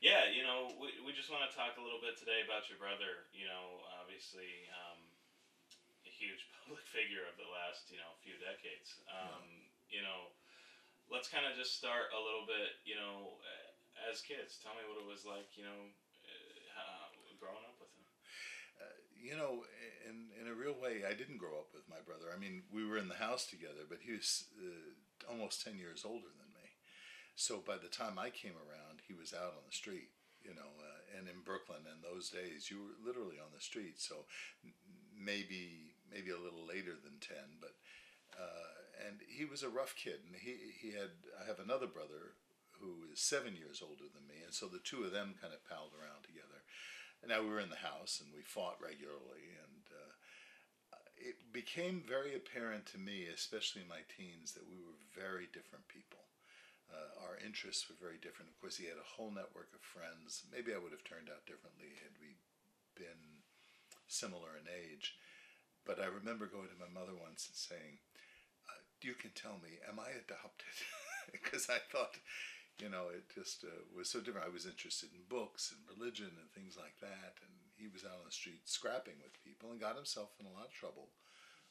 Yeah, you know, we, we just want to talk a little bit today about your brother. You know, obviously, um, a huge public figure of the last, you know, few decades. Um, You know, let's kind of just start a little bit, you know, as kids. Tell me what it was like, you know, uh, growing up with him. Uh, you know, in in a real way, I didn't grow up with my brother. I mean, we were in the house together, but he was uh, almost ten years older than me. So by the time I came around, he was out on the street. You know, uh, and in Brooklyn in those days, you were literally on the street. So maybe maybe a little later than ten, but uh, and he was a rough kid. And he he had I have another brother who is seven years older than me, and so the two of them kind of palled around together. And now we were in the house and we fought regularly, and uh, it became very apparent to me, especially in my teens, that we were very different people. Uh, our interests were very different. Of course, he had a whole network of friends. Maybe I would have turned out differently had we been similar in age. But I remember going to my mother once and saying, uh, "You can tell me, am I adopted?" Because I thought, you know, it just uh, was so different. I was interested in books and religion and things like that, and he was out on the street scrapping with people and got himself in a lot of trouble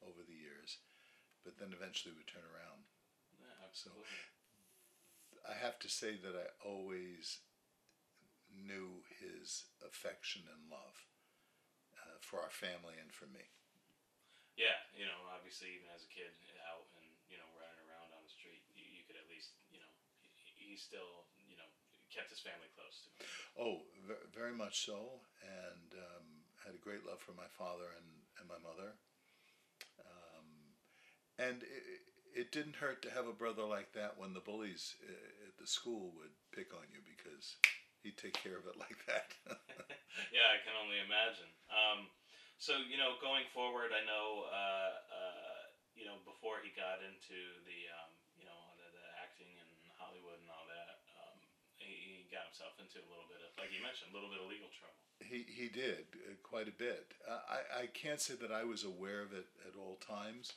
over the years, but then eventually would turn around. Yeah, absolutely. I have to say that I always knew his affection and love uh, for our family and for me. Yeah, you know, obviously, even as a kid out and you know running around on the street, you, you could at least you know he, he still you know kept his family close to him. Oh, ve- very much so, and um, had a great love for my father and, and my mother. Um, and it, it didn't hurt to have a brother like that when the bullies uh, at the school would pick on you because he'd take care of it like that. yeah, I can only imagine. Um, so you know, going forward, I know uh, uh, you know before he got into the um, you know the, the acting and Hollywood and all that, um, he, he got himself into a little bit of, like you mentioned, a little bit of legal trouble. he, he did uh, quite a bit. Uh, I, I can't say that I was aware of it at all times,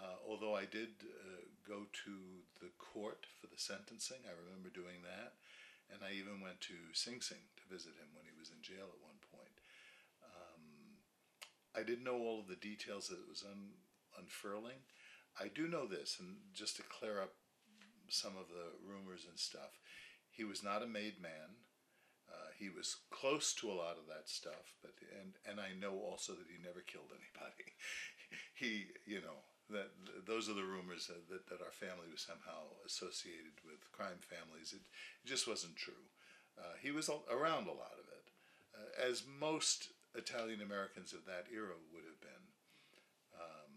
uh, although I did uh, go to the court for the sentencing. I remember doing that. And I even went to Sing Sing to visit him when he was in jail at one point. Um, I didn't know all of the details that it was un, unfurling. I do know this, and just to clear up some of the rumors and stuff, he was not a made man. Uh, he was close to a lot of that stuff, but and and I know also that he never killed anybody. he, you know, that those are the rumors that, that, that our family was somehow associated with crime families. It, it just wasn't true. Uh, he was around a lot of it, uh, as most Italian Americans of that era would have been. Um,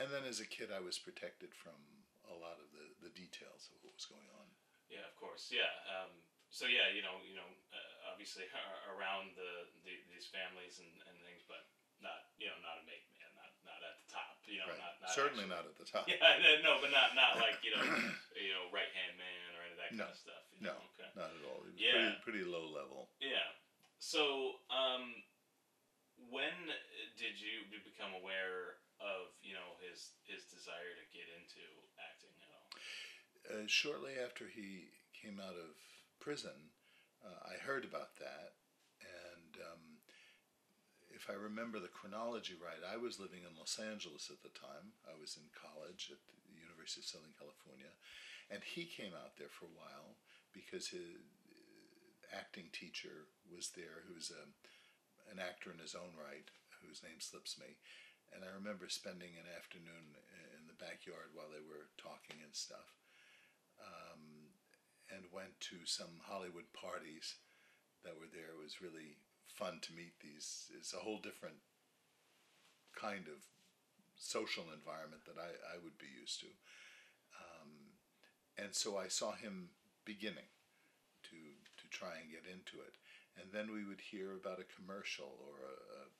and then as a kid, I was protected from a lot of the, the details of what was going on. Yeah, of course. Yeah. Um, so yeah, you know, you know, uh, obviously around the, the these families and, and things, but not you know not a made man, not not at the top. You know, Right. not, not Certainly actually- not at the top. Yeah, no, but not not like you know you know right hand man or any of that No. kind of stuff. You No. Okay. Not at all. He was Yeah. pretty, pretty low level. Yeah. So, um, when did you become aware of you know his his desire to get into acting at all? Uh, shortly after he came out of prison, uh, I heard about that, and um, if I remember the chronology right, I was living in Los Angeles at the time. I was in college at the University of Southern California, and he came out there for a while because his uh, acting teacher was there, who's a, an actor in his own right, whose name slips me. And I remember spending an afternoon in the backyard while they were talking and stuff um, and went to some Hollywood parties that were there. It was really fun to meet these. It's a whole different kind of social environment that I, I would be used to. Um, and so I saw him beginning to, to try and get into it. And then we would hear about a commercial or a, a,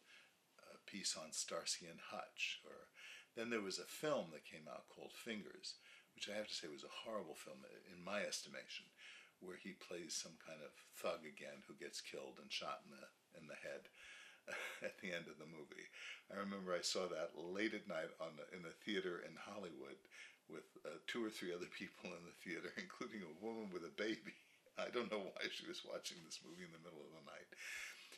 piece on Starsky and Hutch. Or then there was a film that came out called Fingers, which I have to say was a horrible film in my estimation, where he plays some kind of thug again who gets killed and shot in the in the head at the end of the movie. I remember I saw that late at night on the, in the theater in Hollywood with uh, two or three other people in the theater, including a woman with a baby. I don't know why she was watching this movie in the middle of the night,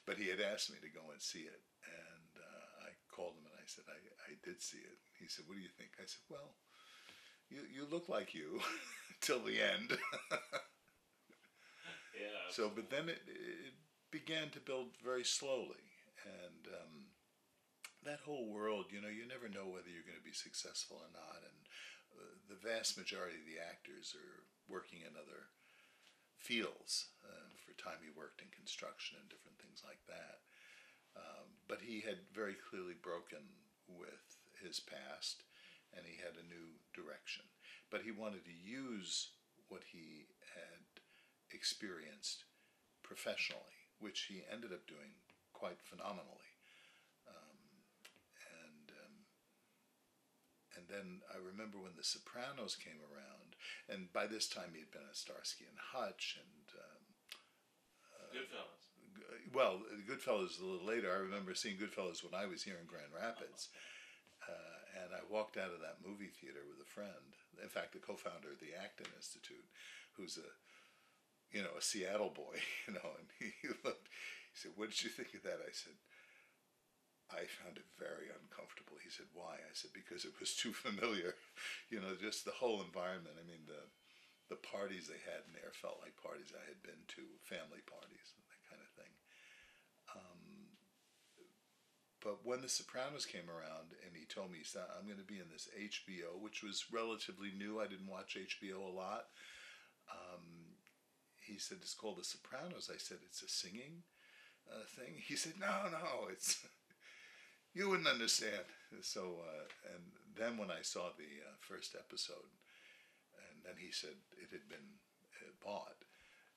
but he had asked me to go and see it, and uh, I called him and I said I, I did see it. He said, "What do you think?" I said, "Well, you you look like you till the end." So, but then it, it began to build very slowly, and um, that whole world, you know, you never know whether you're going to be successful or not, and uh, the vast majority of the actors are working in other fields. Uh, for time, he worked in construction and different things like that. Um, but he had very clearly broken with his past, and he had a new direction. But he wanted to use what he had experienced professionally, which he ended up doing quite phenomenally. Um, and um, and then I remember when The Sopranos came around, and by this time he had been at Starsky and Hutch and um, Goodfellas. G- well, Goodfellas a little later. I remember seeing Goodfellas when I was here in Grand Rapids, uh, and I walked out of that movie theater with a friend. In fact, the co-founder of the Acton Institute, who's a you know a Seattle boy, you know, and he looked. He said, "What did you think of that?" I said. I found it very uncomfortable. He said, "Why?" I said, "Because it was too familiar. You know, just the whole environment. I mean, the the parties they had in there felt like parties I had been to, family parties, and that kind of thing. Um, but when The Sopranos came around and he told me, I'm going to be in this HBO, which was relatively new. I didn't watch HBO a lot. Um, he said, It's called The Sopranos. I said, It's a singing uh, thing. He said, No, no, it's. you wouldn't understand. So, uh, and then when I saw the uh, first episode, and then he said it had been uh, bought.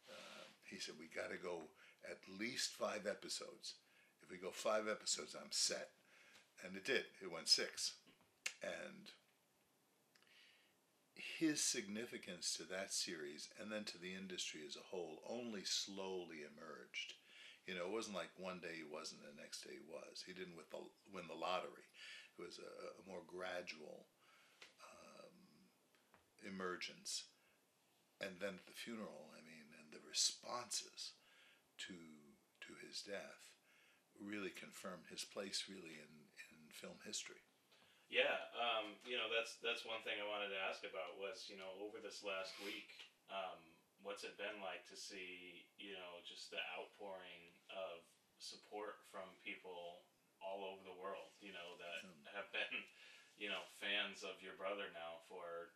Uh, he said we got to go at least five episodes. If we go five episodes, I'm set, and it did. It went six, and his significance to that series and then to the industry as a whole only slowly emerged. You know, it wasn't like one day he wasn't, the next day he was. He didn't the, win the lottery. It was a, a more gradual um, emergence. And then at the funeral, I mean, and the responses to to his death really confirmed his place really in, in film history. Yeah, um, you know that's that's one thing I wanted to ask about was you know over this last week, um, what's it been like to see you know just the outpouring of support from people all over the world, you know that have been you know fans of your brother now for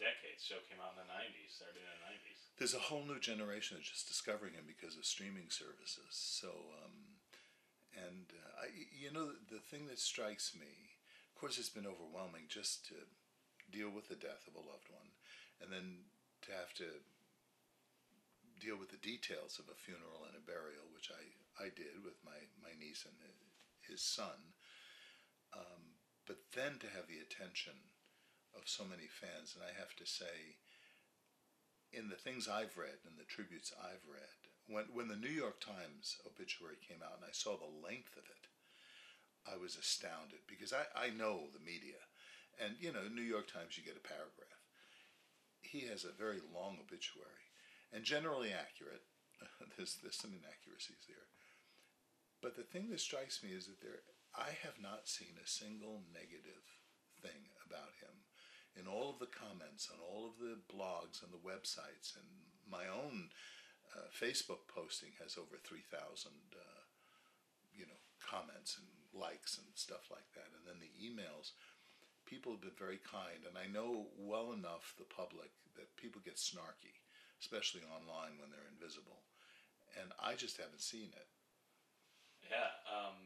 decades. Show came out in the '90s, started in the '90s. There's a whole new generation that's just discovering him because of streaming services. So, um, and uh, I, you know, the thing that strikes me, course, it's been overwhelming just to deal with the death of a loved one, and then to have to deal with the details of a funeral and a burial, which I, I did with my, my niece and his son. Um, but then to have the attention of so many fans, and I have to say, in the things I've read and the tributes I've read, when when the New York Times obituary came out and I saw the length of it, I was astounded because I, I know the media, and you know New York Times you get a paragraph. He has a very long obituary, and generally accurate. there's there's some inaccuracies there, but the thing that strikes me is that there I have not seen a single negative thing about him in all of the comments on all of the blogs and the websites and my own uh, Facebook posting has over 3,000 uh, you know comments and likes and stuff like that. And then the emails people have been very kind. And I know well enough the public that people get snarky especially online when they're invisible. And I just haven't seen it. Yeah um,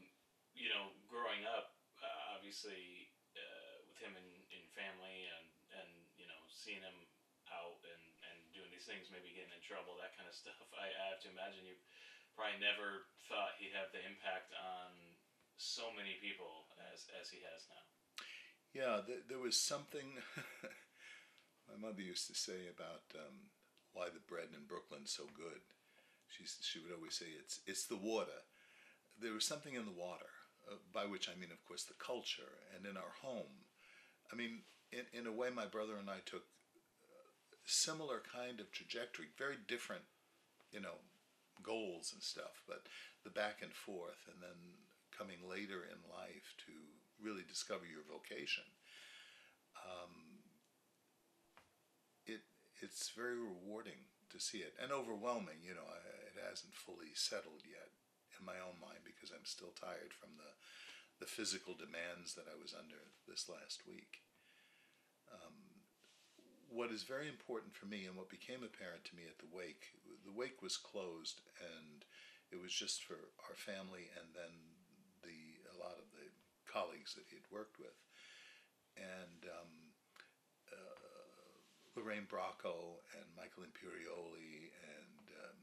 you know growing up uh, obviously uh, with him in, in family and and you know seeing him out and and doing these things, maybe getting in trouble, that kind of stuff. I, I have to imagine you probably never thought he'd have the impact on so many people as as he has now. Yeah, th- there was something my mother used to say about um, why the bread in Brooklyn's so good. She she would always say it's it's the water. There was something in the water, uh, by which I mean, of course, the culture, and in our home. I mean, in, in a way, my brother and I took uh, similar kind of trajectory, very different, you know, goals and stuff, but the back and forth, and then coming later in life to really discover your vocation. Um, it it's very rewarding to see it and overwhelming. You know, it hasn't fully settled yet in my own mind because I'm still tired from the the physical demands that I was under this last week. Um, what is very important for me and what became apparent to me at the wake, the wake was closed and it was just for our family and then the a lot of the colleagues that he had worked with. And um, uh, Lorraine Bracco and Michael Imperioli and um,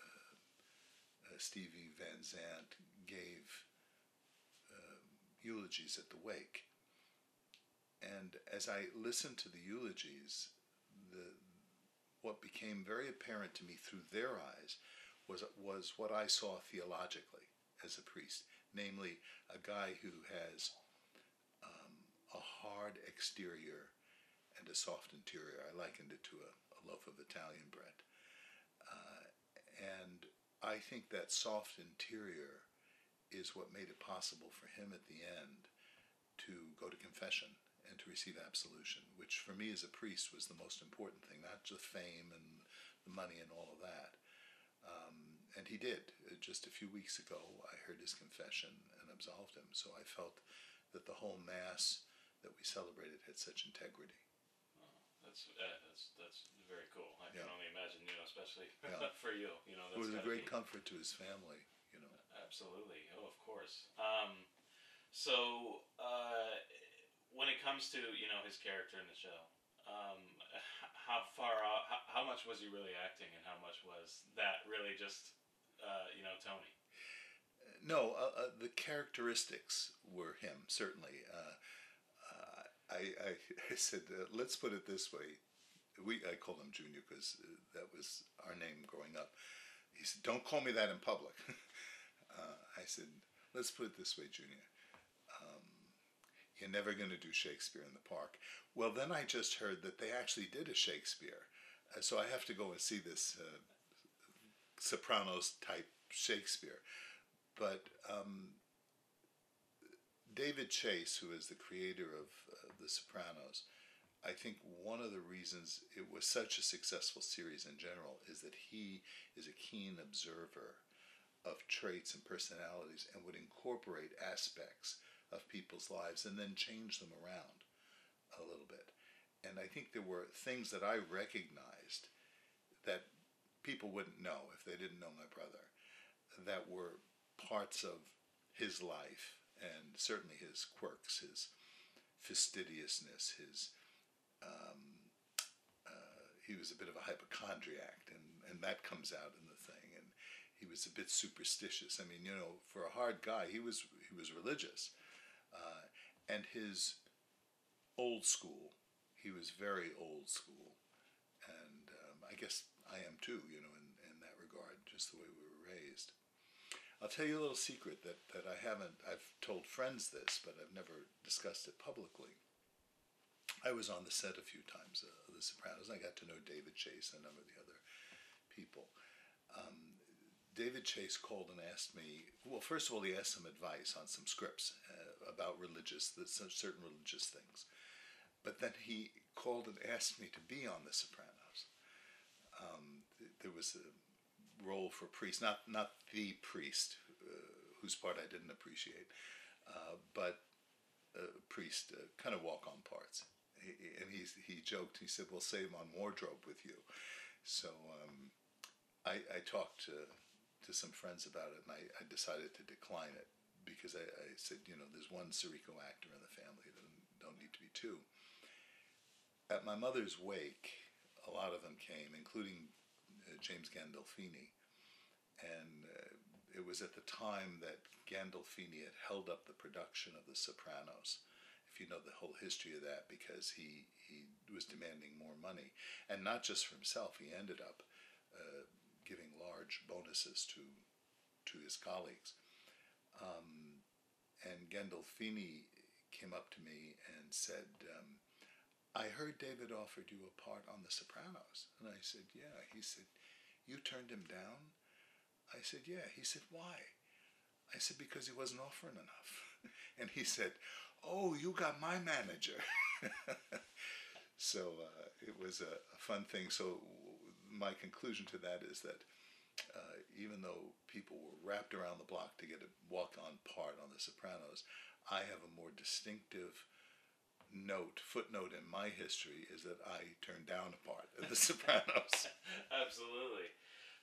uh, uh, Stevie Van Zandt gave uh, eulogies at the wake. And as I listened to the eulogies, the, what became very apparent to me through their eyes was, was what I saw theologically as a priest, namely a guy who has um, a hard exterior and a soft interior. I likened it to a, a loaf of Italian bread. Uh, and I think that soft interior is what made it possible for him at the end to go to confession and to receive absolution, which for me as a priest was the most important thing, not just fame and the money and all of that. And he did. Uh, just a few weeks ago, I heard his confession and absolved him. So I felt that the whole Mass that we celebrated had such integrity. Oh, that's uh, that's that's very cool. I Yeah. can only imagine, you know, especially Yeah. for you. You know, It was a great be- comfort to his family, you know. Absolutely. Oh, of course. Um, so uh, when it comes to you know his character in the show, um, how far out, how, how much was he really acting, and how much was that really just uh, you know Tony? No, uh, uh, the characteristics were him certainly. Uh, uh, I, I I said let's put it this way. We I called him Junior because that was our name growing up. He said, "Don't call me that in public." I said, "Let's put it this way, Junior. Um, you're never going to do Shakespeare in the park." Well, then I just heard that they actually did a Shakespeare, uh, so I have to go and see this uh, Sopranos type Shakespeare. But um, David Chase, who is the creator of uh, The Sopranos, I think one of the reasons it was such a successful series in general is that he is a keen observer of traits and personalities and would incorporate aspects of people's lives and then change them around a little bit. And I think there were things that I recognized that people wouldn't know if they didn't know my brother that were parts of his life and certainly his quirks, his fastidiousness, his um, uh, he was a bit of a hypochondriac, and, and that comes out in the thing. And he was a bit superstitious. I mean, you know, for a hard guy, he was he was religious, uh, and his old school. He was very old school, and um, I guess I am too. You know, in, in that regard, just the way we were raised. I'll tell you a little secret that, that I haven't, I've told friends this, but I've never discussed it publicly. I was on the set a few times uh, The Sopranos, and I got to know David Chase and a number of the other people. Um, David Chase called and asked me, well, first of all, he asked some advice on some scripts uh, about religious, the, certain religious things. But then he called and asked me to be on The Sopranos. There was a role for priest, not not the priest, uh, whose part I didn't appreciate, uh, but a priest, uh, kind of walk on parts. He, and he he joked. He said, "We'll save on wardrobe with you." So um, I, I talked to to some friends about it, and I, I decided to decline it because I, I said, you know, there's one Sirico actor in the family. There don't need to be two. At my mother's wake, a lot of them came, including James Gandolfini, and uh, it was at the time that Gandolfini had held up the production of The Sopranos. If you know the whole history of that, because he he was demanding more money, and not just for himself. He ended up uh, giving large bonuses to to his colleagues. Um, and Gandolfini came up to me and said, um, I heard David offered you a part on The Sopranos. And I said, Yeah. He said, You turned him down? I said, Yeah. He said, Why? I said, Because he wasn't offering enough. and he said, Oh, you got my manager. so uh, it was a, a, fun thing. So my conclusion to that is that uh, even though people were wrapped around the block to get a walk-on part on The Sopranos, I have a more distinctive note, footnote in my history is that I turned down a part of The Sopranos. Absolutely.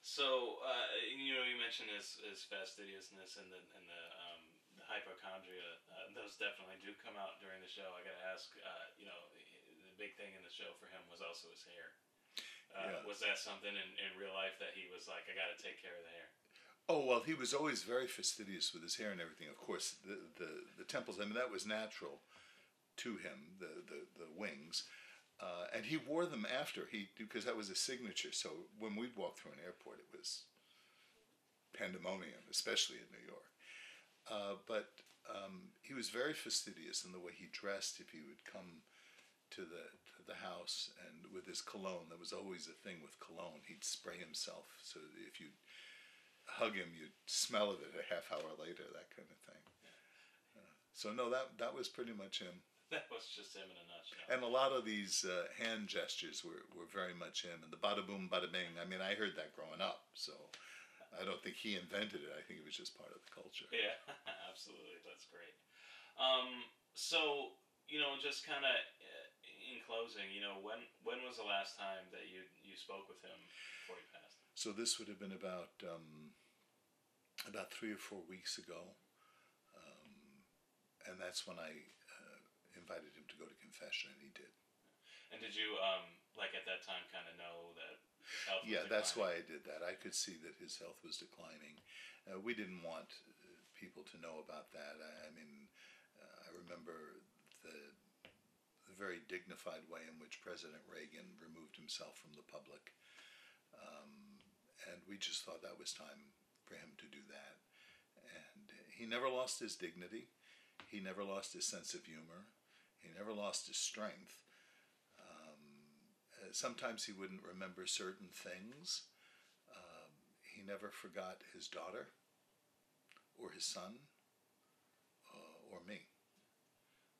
So uh, you know, you mentioned his, his fastidiousness and the and the, um, the hypochondria. Uh, those definitely do come out during the show. I got to ask. Uh, you know, the big thing in the show for him was also his hair. Uh, yeah. Was that something in, in real life that he was like, I got to take care of the hair? Oh well, he was always very fastidious with his hair and everything. Of course, the the, the temples. I mean, that was natural to him. The the, the wings. Uh, and he wore them after he because that was his signature. So when we'd walk through an airport, it was pandemonium, especially in New York. Uh, but um, he was very fastidious in the way he dressed. If he would come to the to the house and with his cologne, there was always a thing with cologne. He'd spray himself so if you hug him, you'd smell of it a half hour later. That kind of thing. Uh, so no, that that was pretty much him. That was just him in a nutshell. And a lot of these uh, hand gestures were, were very much him. And the bada boom, bada bing. I mean, I heard that growing up, so I don't think he invented it. I think it was just part of the culture. Yeah, absolutely. That's great. Um, so you know, just kind of uh, in closing, you know, when when was the last time that you you spoke with him before he passed? So this would have been about um, about three or four weeks ago, um, and that's when I invited him to go to confession, and he did. And did you, um, like at that time, kind of know that? Health yeah, that's why I did that. I could see that his health was declining. Uh, we didn't want uh, people to know about that. I, I mean, uh, I remember the, the very dignified way in which President Reagan removed himself from the public, um, and we just thought that was time for him to do that. And he never lost his dignity. He never lost his sense of humor. He never lost his strength. Um, uh, sometimes he wouldn't remember certain things. Um, he never forgot his daughter or his son uh, or me.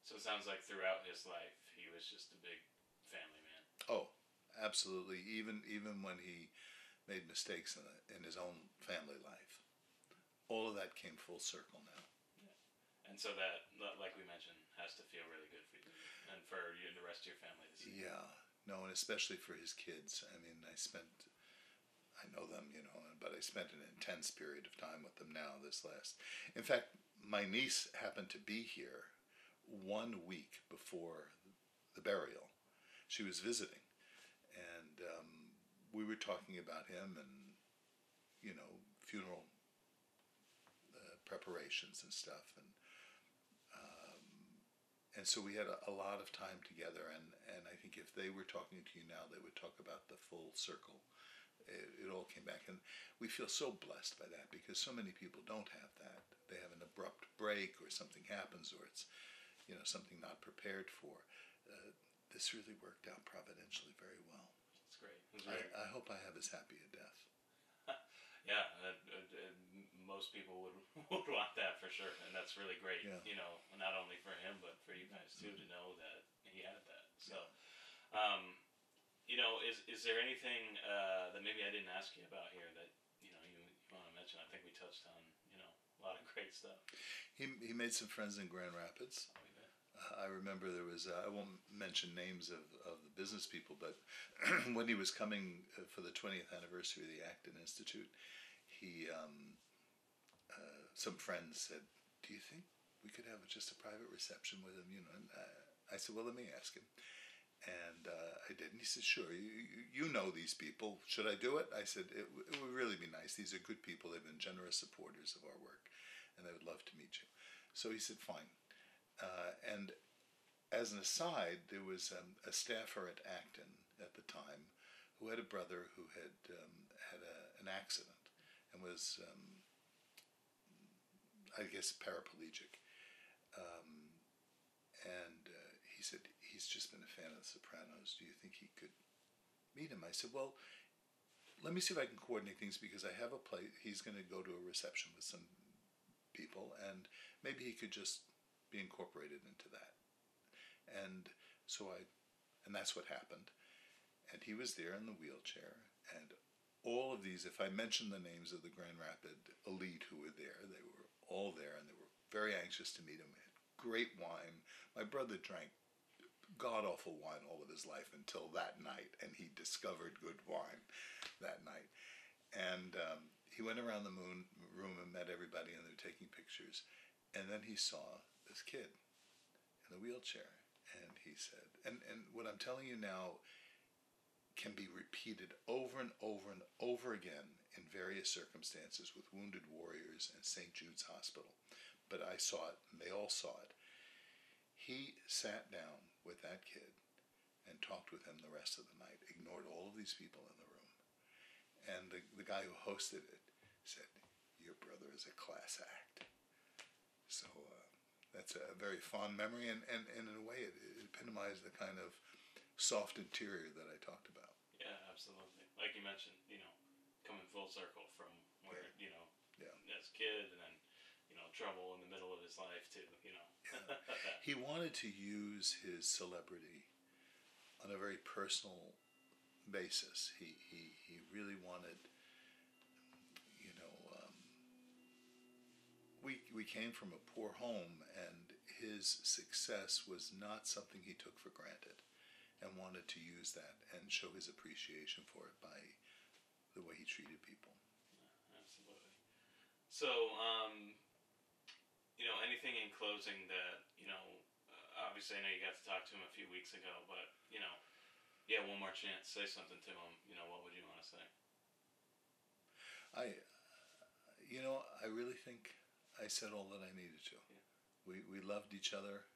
So it sounds like throughout his life he was just a big family man. Oh, absolutely. Even even when he made mistakes in, the, in his own family life, all of that came full circle now. Yeah. And so that, like we mentioned, has to feel really good for you and for you and the rest of your family to see. Yeah, no, and especially for his kids. I mean, I spent, I know them, you know, but I spent an intense period of time with them now. This last, in fact, my niece happened to be here one week before the burial. She was visiting, and um, we were talking about him and you know funeral uh, preparations and stuff and and so we had a, a, lot of time together and, and i think if they were talking to you now they would talk about the full circle. It, it, all came back and we feel so blessed by that because so many people don't have that. They have an abrupt break or something happens or it's you know something not prepared for. Uh, this really worked out providentially very well. That's great. I, I, hope i have as happy a death. Yeah uh, uh, most people would would want that for sure, and that's really great. Yeah. You know, not only for him but for you guys too mm-hmm. to know that he had that. So, um, you know, is is there anything uh, that maybe I didn't ask you about here that you know you, you want to mention? I think we touched on you know a lot of great stuff. He he made some friends in Grand Rapids. Oh, I remember there was, uh, I won't mention names of, of the business people, but when he was coming uh, for the 20th anniversary of the Acton Institute, he um, some friends said, "Do you think we could have just a private reception with him?" You know, and uh, I said, "Well, let me ask him." And uh, I did, and he said, "Sure, you, you know these people. Should I do it?" I said, it, "It would really be nice. These are good people. They've been generous supporters of our work, and they would love to meet you." So he said, "Fine." Uh, and as an aside, there was um, a staffer at Acton at the time who had a brother who had um, had a, an accident and was um, I guess, paraplegic. Um, and uh, he said he's just been a fan of The Sopranos. Do you think he could meet him? I said, well, let me see if I can coordinate things because I have a place. He's going to go to a reception with some people, and maybe he could just be incorporated into that. And so I, and that's what happened. And he was there in the wheelchair, and all of these, if I mention the names of the Grand Rapid elite who were there, they were all there, and they were very anxious to meet him. Great wine. My brother drank god awful wine all of his life until that night, and he discovered good wine that night. And um, he went around the moon room and met everybody, and they're taking pictures. And then he saw this kid in the wheelchair, and he said, and, and what I'm telling you now can be repeated over and over and over again in various circumstances with wounded warriors and St. Jude's Hospital. But I saw it, and they all saw it. He sat down with that kid and talked with him the rest of the night, ignored all of these people in the room. And the, the guy who hosted it said, Your brother is a class act. So uh, that's a very fond memory, and, and, and in a way, it, it epitomized the kind of soft interior that I talked about. Yeah, absolutely. Like you mentioned, you know, coming full circle from where, Yeah. you know, Yeah. as a kid and then, trouble in the middle of his life too, you know. He wanted to use his celebrity on a very personal basis. He, he, he really wanted, you know, um, we, we came from a poor home, and his success was not something he took for granted and wanted to use that and show his appreciation for it by the way he treated people. Absolutely. So, um, you know, anything in closing that, you know, uh, obviously I know you got to talk to him a few weeks ago, but, you know, yeah, one more chance, say something to him, you know, what would you want to say? I, you know, I really think I said all that I needed to. Yeah. We we loved each other.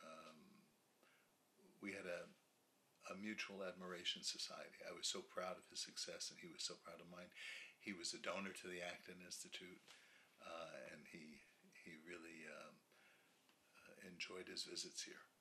Um, we had a a mutual admiration society. I was so proud of his success, and he was so proud of mine. He was a donor to the Acton Institute, uh, he really um, uh, enjoyed his visits here.